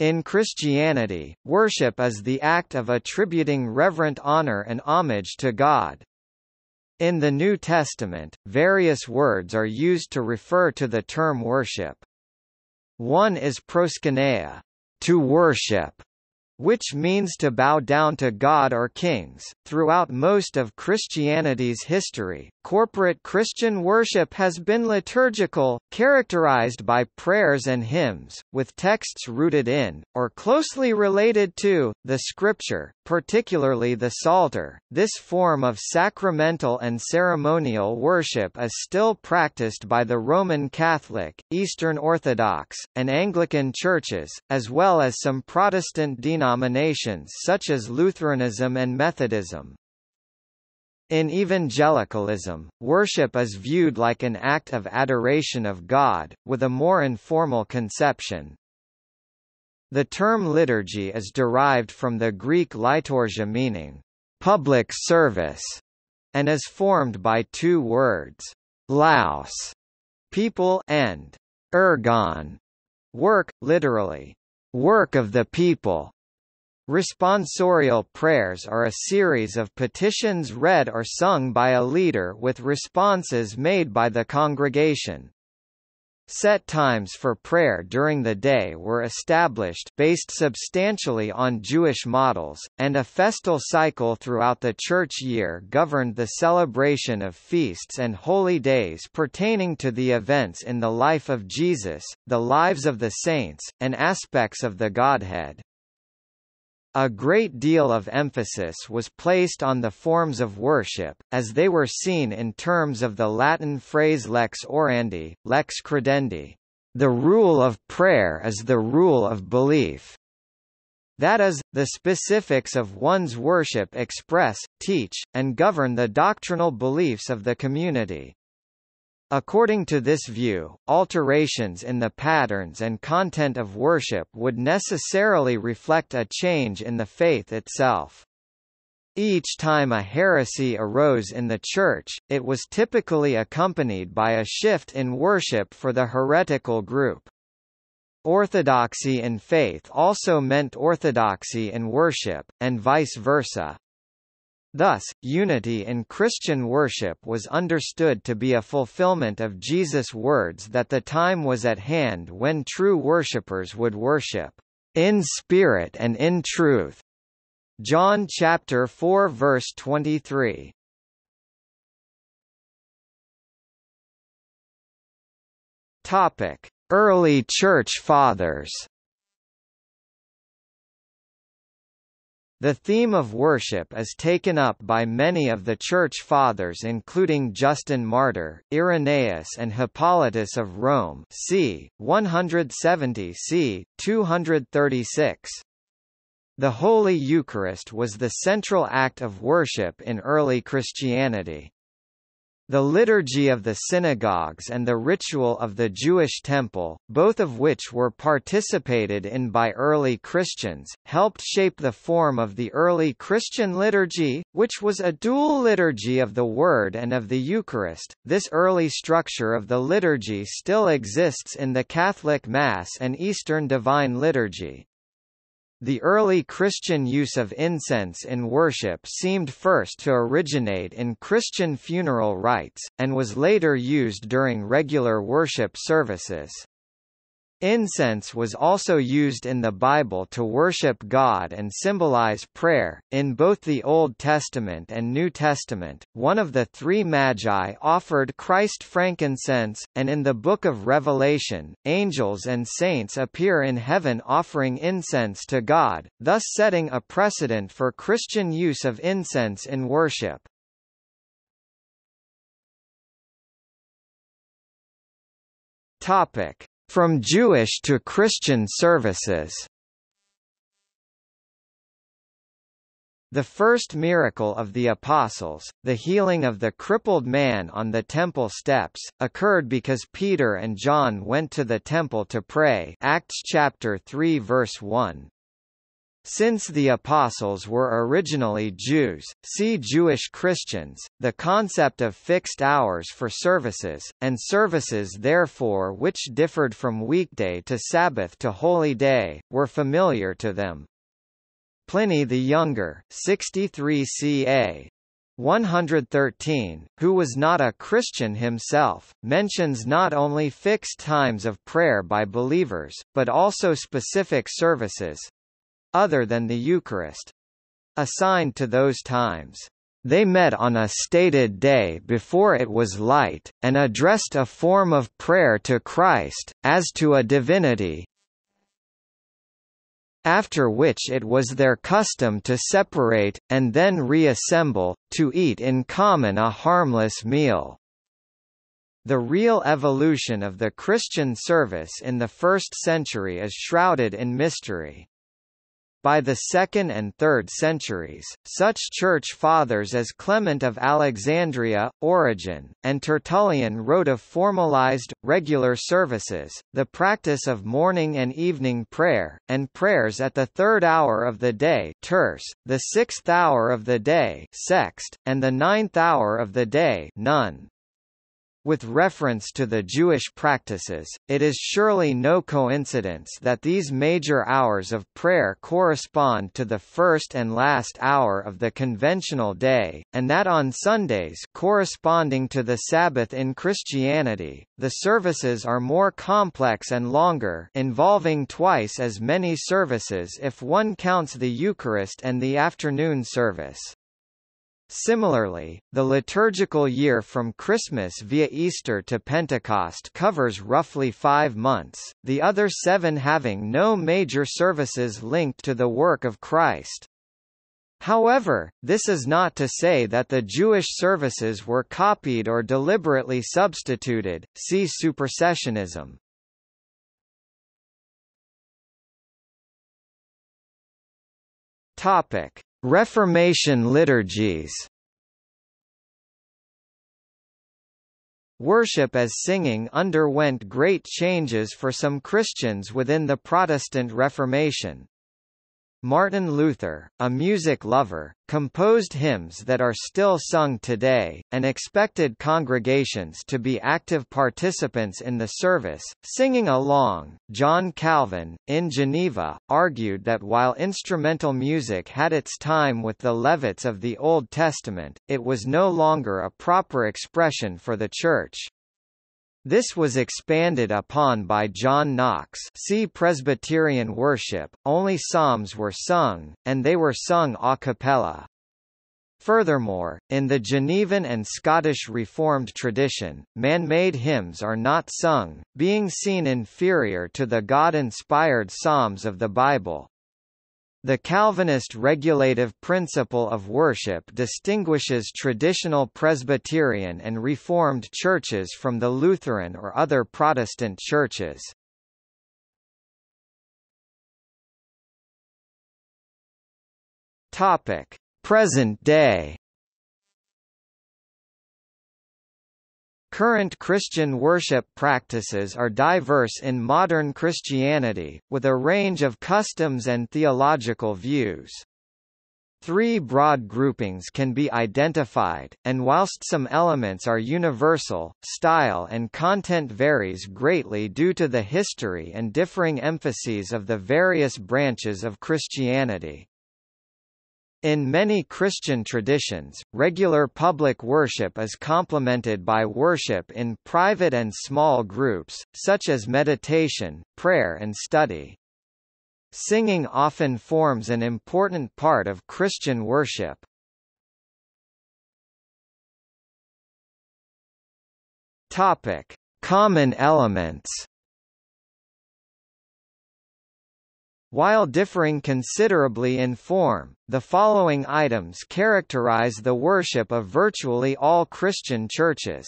In Christianity, worship is the act of attributing reverent honor and homage to God. In the New Testament, various words are used to refer to the term worship. One is proskuneo, to worship, which means to bow down to God or kings. Throughout most of Christianity's history, corporate Christian worship has been liturgical, characterized by prayers and hymns, with texts rooted in, or closely related to, the Scripture, particularly the Psalter. This form of sacramental and ceremonial worship is still practiced by the Roman Catholic, Eastern Orthodox, and Anglican churches, as well as some Protestant denominations denominations such as Lutheranism and Methodism. In evangelicalism, worship is viewed like an act of adoration of God, with a more informal conception. The term liturgy is derived from the Greek leitourgia meaning, public service, and is formed by two words, laos, people, and ergon, work, literally, work of the people. Responsorial prayers are a series of petitions read or sung by a leader with responses made by the congregation. Set times for prayer during the day were established based substantially on Jewish models, and a festal cycle throughout the church year governed the celebration of feasts and holy days pertaining to the events in the life of Jesus, the lives of the saints, and aspects of the Godhead. A great deal of emphasis was placed on the forms of worship, as they were seen in terms of the Latin phrase lex orandi, lex credendi. The rule of prayer is the rule of belief. That is, the specifics of one's worship express, teach, and govern the doctrinal beliefs of the community. According to this view, alterations in the patterns and content of worship would necessarily reflect a change in the faith itself. Each time a heresy arose in the Church, it was typically accompanied by a shift in worship for the heretical group. Orthodoxy in faith also meant orthodoxy in worship, and vice versa. Thus, unity in Christian worship was understood to be a fulfillment of Jesus' words that the time was at hand when true worshippers would worship in spirit and in truth. John chapter 4 verse 23. Topic: Early Church Fathers. The theme of worship is taken up by many of the Church Fathers including Justin Martyr, Irenaeus and Hippolytus of Rome c. 170 c. 236. The Holy Eucharist was the central act of worship in early Christianity. The liturgy of the synagogues and the ritual of the Jewish temple, both of which were participated in by early Christians, helped shape the form of the early Christian liturgy, which was a dual liturgy of the Word and of the Eucharist. This early structure of the liturgy still exists in the Catholic Mass and Eastern Divine Liturgy. The early Christian use of incense in worship seemed first to originate in Christian funeral rites, and was later used during regular worship services. Incense was also used in the Bible to worship God and symbolize prayer. In both the Old Testament and New Testament, one of the three magi offered Christ frankincense, and in the Book of Revelation, angels and saints appear in heaven offering incense to God, thus setting a precedent for Christian use of incense in worship. Topic. From Jewish to Christian services The first miracle of the Apostles, the healing of the crippled man on the temple steps, occurred because Peter and John went to the temple to pray Acts chapter 3 verse 1. Since the Apostles were originally Jews, see Jewish Christians, the concept of fixed hours for services, and services therefore which differed from weekday to Sabbath to holy day, were familiar to them. Pliny the Younger 63 ca. 113, who was not a Christian himself, mentions not only fixed times of prayer by believers, but also specific services, other than the Eucharist. Assigned to those times. They met on a stated day before it was light, and addressed a form of prayer to Christ, as to a divinity, after which it was their custom to separate, and then reassemble, to eat in common a harmless meal. The real evolution of the Christian service in the first century is shrouded in mystery. By the 2nd and 3rd centuries, such church fathers as Clement of Alexandria, Origen, and Tertullian wrote of formalized, regular services, the practice of morning and evening prayer, and prayers at the third hour of the day terce, the sixth hour of the day sext, and the ninth hour of the day none. With reference to the Jewish practices, it is surely no coincidence that these major hours of prayer correspond to the first and last hour of the conventional day, and that on Sundays corresponding to the Sabbath in Christianity, the services are more complex and longer involving twice as many services if one counts the Eucharist and the afternoon service. Similarly, the liturgical year from Christmas via Easter to Pentecost covers roughly five months, the other seven having no major services linked to the work of Christ. However, this is not to say that the Jewish services were copied or deliberately substituted, see supersessionism. Topic. Reformation liturgies Worship as singing underwent great changes for some Christians within the Protestant Reformation. Martin Luther, a music lover, composed hymns that are still sung today, and expected congregations to be active participants in the service, singing along. John Calvin, in Geneva, argued that while instrumental music had its time with the Levites of the Old Testament, it was no longer a proper expression for the Church. This was expanded upon by John Knox see Presbyterian worship, only psalms were sung, and they were sung a cappella. Furthermore, in the Genevan and Scottish Reformed tradition, man-made hymns are not sung, being seen inferior to the God-inspired psalms of the Bible. The Calvinist regulative principle of worship distinguishes traditional Presbyterian and Reformed churches from the Lutheran or other Protestant churches. Topic: Present day. Current Christian worship practices are diverse in modern Christianity, with a range of customs and theological views. Three broad groupings can be identified, and whilst some elements are universal, style and content varies greatly due to the history and differing emphases of the various branches of Christianity. In many Christian traditions, regular public worship is complemented by worship in private and small groups, such as meditation, prayer and study. Singing often forms an important part of Christian worship. Topic: Common elements While differing considerably in form, the following items characterize the worship of virtually all Christian churches.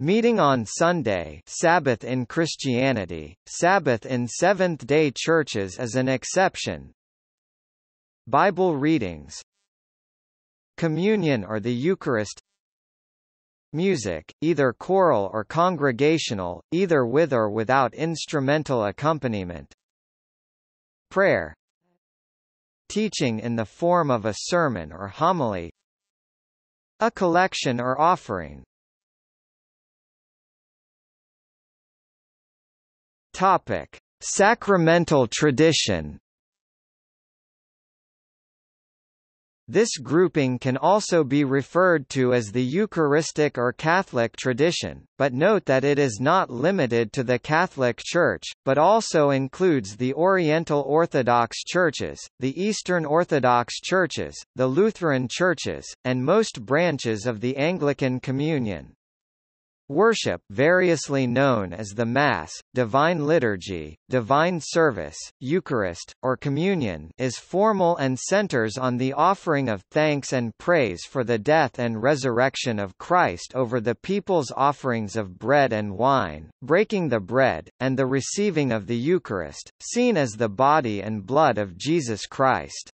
Meeting on Sunday Sabbath in Christianity, Sabbath in Seventh-day churches is an exception. Bible readings Communion or the Eucharist Music, either choral or congregational, either with or without instrumental accompaniment. prayer. Teaching in the form of a sermon or homily. A collection or offering. Topic: Sacramental tradition This grouping can also be referred to as the Eucharistic or Catholic tradition, but note that it is not limited to the Catholic Church, but also includes the Oriental Orthodox Churches, the Eastern Orthodox Churches, the Lutheran Churches, and most branches of the Anglican Communion. Worship variously known as the Mass, Divine Liturgy, Divine Service, Eucharist, or Communion is formal and centers on the offering of thanks and praise for the death and resurrection of Christ over the people's offerings of bread and wine, breaking the bread, and the receiving of the Eucharist, seen as the body and blood of Jesus Christ.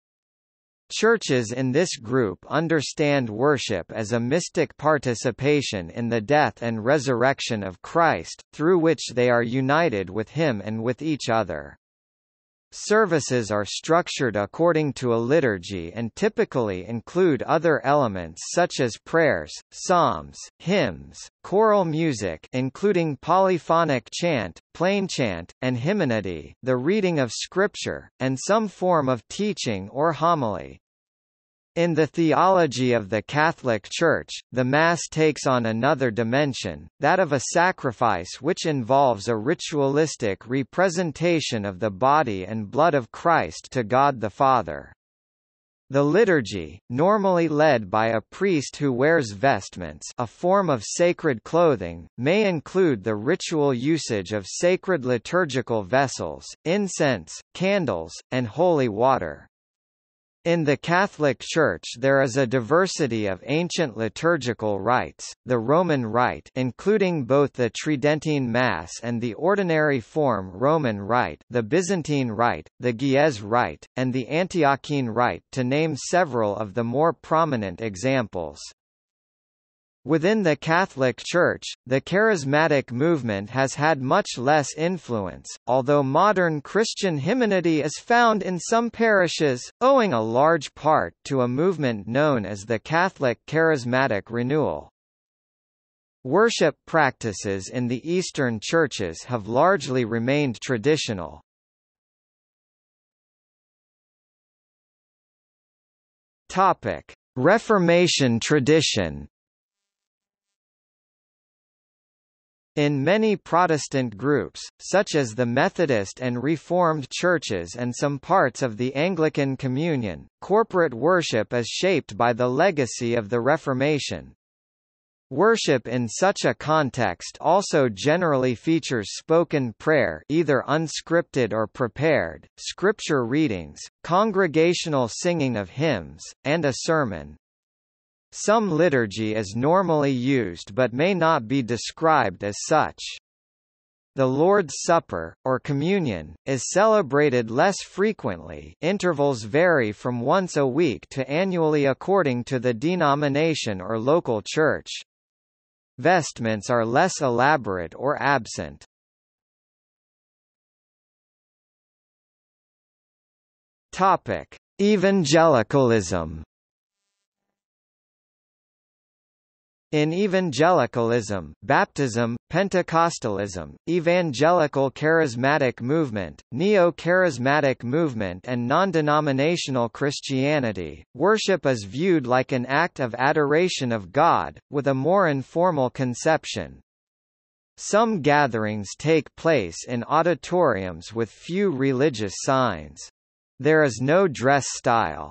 Churches in this group understand worship as a mystic participation in the death and resurrection of Christ, through which they are united with Him and with each other. Services are structured according to a liturgy and typically include other elements such as prayers, psalms, hymns, choral music including polyphonic chant, plainchant, and hymnody, the reading of scripture, and some form of teaching or homily. In the theology of the Catholic Church, the Mass takes on another dimension, that of a sacrifice which involves a ritualistic representation of the body and blood of Christ to God the Father. The liturgy, normally led by a priest who wears vestments a form of sacred clothing, may include the ritual usage of sacred liturgical vessels, incense, candles, and holy water. In the Catholic Church there is a diversity of ancient liturgical rites, the Roman Rite including both the Tridentine Mass and the ordinary form Roman Rite the Byzantine Rite, the Ge'ez Rite, and the Antiochene Rite to name several of the more prominent examples. Within the Catholic Church, the charismatic movement has had much less influence, although modern Christian hymnody is found in some parishes, owing a large part to a movement known as the Catholic Charismatic Renewal. Worship practices in the Eastern churches have largely remained traditional. Topic: Reformation tradition In many Protestant groups, such as the Methodist and Reformed churches and some parts of the Anglican Communion, corporate worship is shaped by the legacy of the Reformation. Worship in such a context also generally features spoken prayer either unscripted or prepared, scripture readings, congregational singing of hymns, and a sermon. Some liturgy is normally used but may not be described as such. The Lord's Supper, or Communion, is celebrated less frequently intervals vary from once a week to annually according to the denomination or local church. Vestments are less elaborate or absent. Topic: Evangelicalism In evangelicalism, baptism, Pentecostalism, evangelical charismatic movement, neo-charismatic movement and non-denominational Christianity, worship is viewed like an act of adoration of God, with a more informal conception. Some gatherings take place in auditoriums with few religious signs. There is no dress style.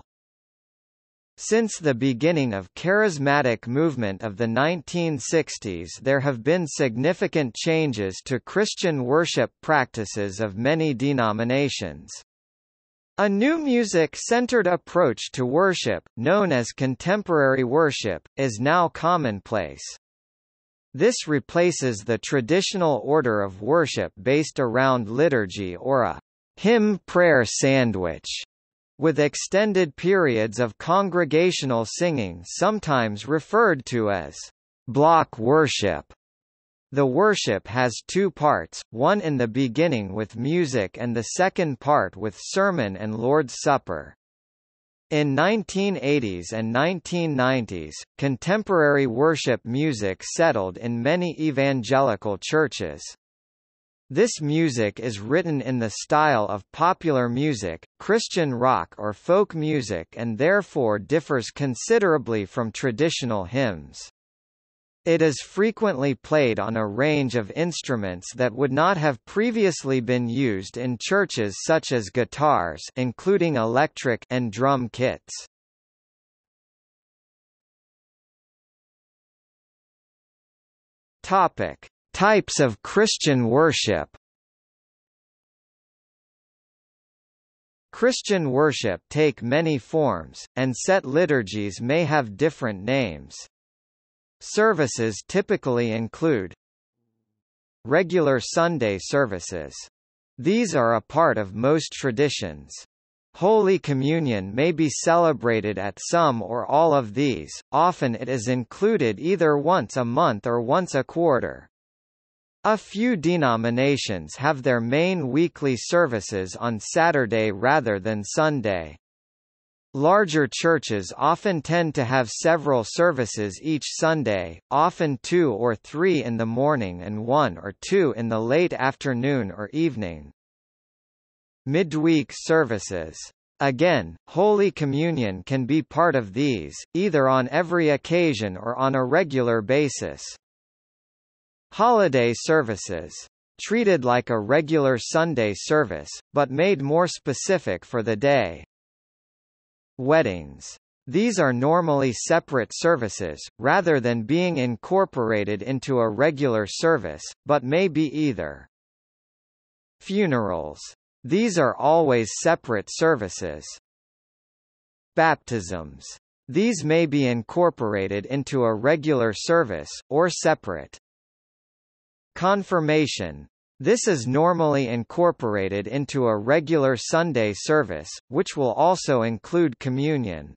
Since the beginning of charismatic movement of the 1960s there have been significant changes to Christian worship practices of many denominations. A new music-centered approach to worship, known as contemporary worship, is now commonplace. This replaces the traditional order of worship based around liturgy or a hymn prayer sandwich with extended periods of congregational singing sometimes referred to as block worship. The worship has two parts, one in the beginning with music and the second part with sermon and Lord's Supper. In 1980s and 1990s, contemporary worship music settled in many evangelical churches. This music is written in the style of popular music, Christian rock or folk music and therefore differs considerably from traditional hymns. It is frequently played on a range of instruments that would not have previously been used in churches such as guitars including electric and drum kits. Topic: Types of Christian worship. Christian worship take many forms, and set liturgies may have different names. Services typically include Regular Sunday services. These are a part of most traditions. Holy Communion may be celebrated at some or all of these, often it is included either once a month or once a quarter. A few denominations have their main weekly services on Saturday rather than Sunday. Larger churches often tend to have several services each Sunday, often two or three in the morning and one or two in the late afternoon or evening. Midweek services. Again, Holy Communion can be part of these, either on every occasion or on a regular basis. Holiday services. Treated like a regular Sunday service, but made more specific for the day. Weddings. These are normally separate services, rather than being incorporated into a regular service, but may be either. Funerals. These are always separate services. Baptisms. These may be incorporated into a regular service, or separate. Confirmation. This is normally incorporated into a regular Sunday service, which will also include communion.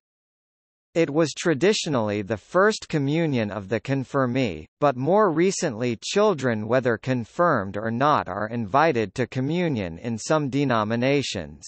It was traditionally the first communion of the confirmee, but more recently children whether confirmed or not are invited to communion in some denominations.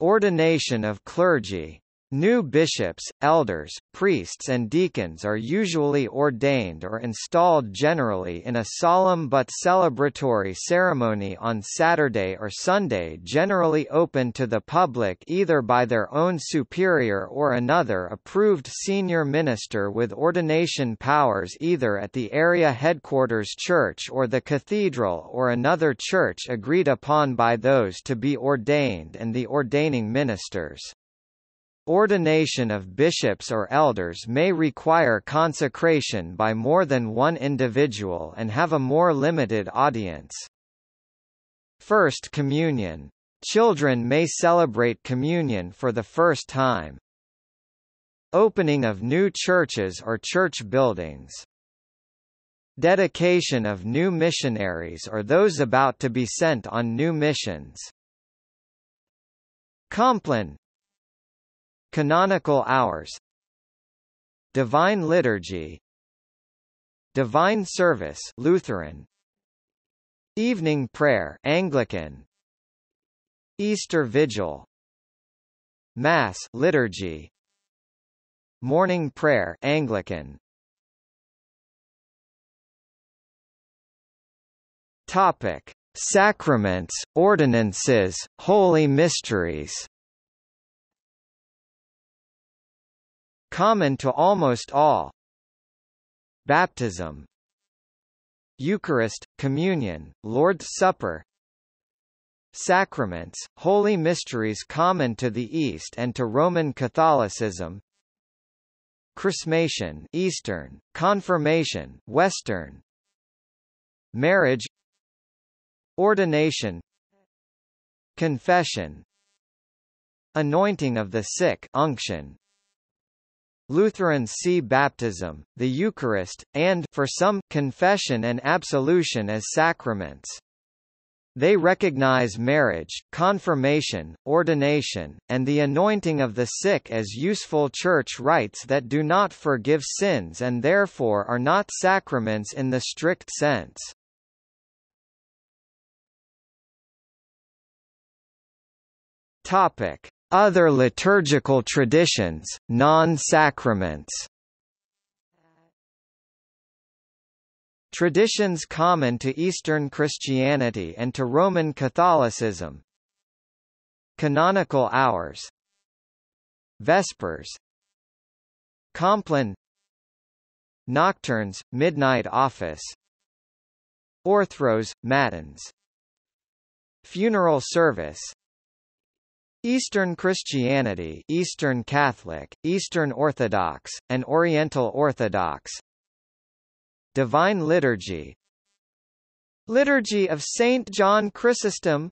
Ordination of clergy New bishops, elders, priests and deacons are usually ordained or installed generally in a solemn but celebratory ceremony on Saturday or Sunday generally open to the public either by their own superior or another approved senior minister with ordination powers either at the area headquarters church or the cathedral or another church agreed upon by those to be ordained and the ordaining ministers. Ordination of bishops or elders may require consecration by more than one individual and have a more limited audience. First Communion. Children may celebrate communion for the first time. Opening of new churches or church buildings. Dedication of new missionaries or those about to be sent on new missions. Compline, Canonical hours Divine Liturgy Divine Service Lutheran Evening Prayer Anglican Easter Vigil Mass Liturgy Morning Prayer Anglican. Topic Sacraments, ordinances, holy mysteries Common to almost all. Baptism. Eucharist, Communion, Lord's Supper. Sacraments, Holy Mysteries common to the East and to Roman Catholicism. Chrismation Eastern, Confirmation Western. Marriage. Ordination. Confession. Anointing of the sick unction Lutheran see baptism, the Eucharist, and for some, confession and absolution as sacraments. They recognize marriage, confirmation, ordination, and the anointing of the sick as useful church rites that do not forgive sins and therefore are not sacraments in the strict sense. Topic: Other liturgical traditions, non-sacraments. Traditions common to Eastern Christianity and to Roman Catholicism. Canonical hours. Vespers. Compline. Nocturns, Midnight Office. Orthros, Matins. Funeral service Eastern Christianity Eastern Catholic, Eastern Orthodox, and Oriental Orthodox. Divine Liturgy. Liturgy of Saint John Chrysostom.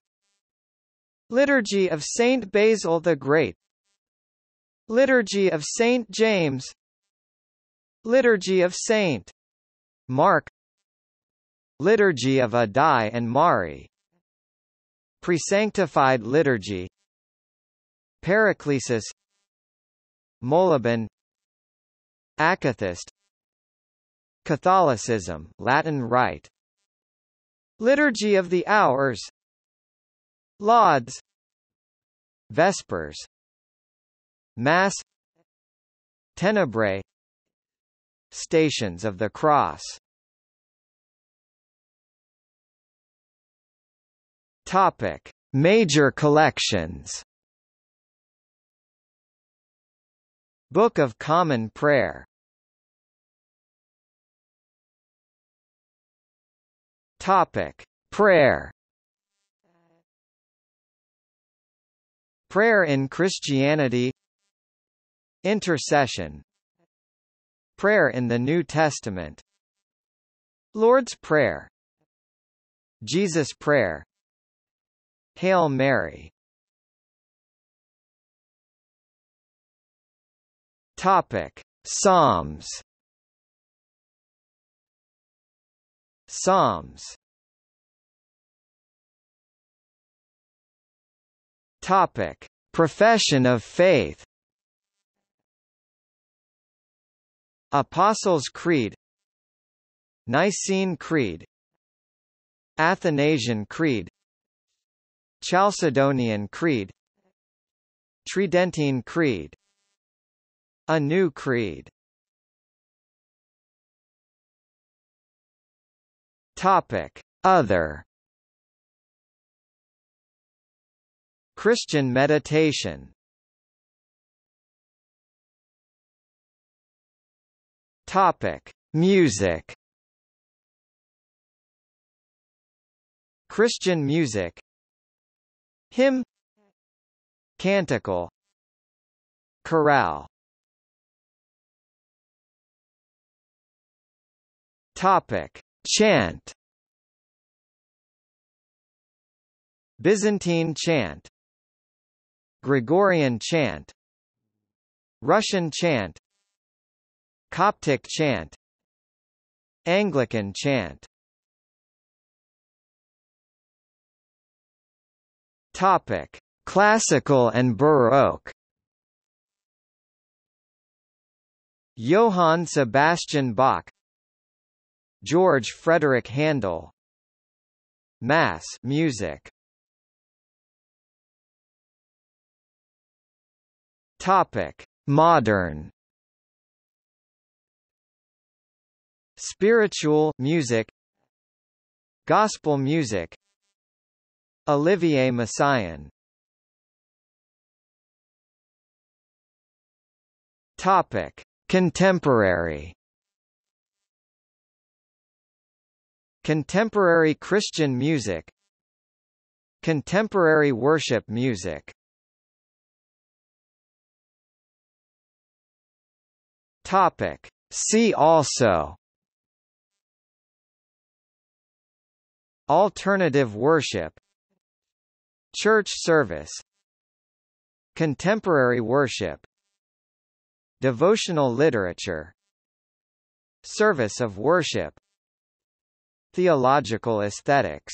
Liturgy of Saint Basil the Great. Liturgy of Saint James. Liturgy of Saint Mark. Liturgy of Addai and Mari. Presanctified Liturgy Paraclesis Moleben Akathist Catholicism Latin Rite Liturgy of the Hours Lauds Vespers Mass Tenebrae Stations of the Cross. Topic Major collections Book of Common Prayer Topic: Prayer. Prayer in Christianity. Intercession. Prayer in the New Testament. Lord's Prayer. Jesus Prayer. Hail Mary. Topic: Psalms. Psalms. Topic: Profession of faith. Apostles' Creed, Nicene Creed, Athanasian Creed, Chalcedonian Creed, Tridentine Creed, a new creed. Topic: Other. Christian meditation. Topic: Music. Christian music. Hymn. Canticle. Chorale Topic. Chant. Byzantine chant. Gregorian chant. Russian chant. Coptic chant. Anglican chant. Topic: Classical and Baroque. Johann Sebastian Bach George Frideric Handel. Mass music. Topic. Modern. Spiritual music. Gospel music. Olivier Messiaen. Topic. Contemporary Contemporary Christian music Contemporary worship music. Topic. See also. Alternative worship. Church service. Contemporary worship. Devotional literature. Service of worship Theological aesthetics